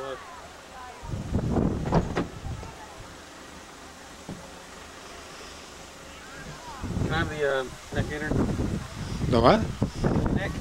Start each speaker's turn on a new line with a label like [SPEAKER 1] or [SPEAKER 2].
[SPEAKER 1] look. Can I have the uh, neck gainer?
[SPEAKER 2] The what?
[SPEAKER 1] The neck.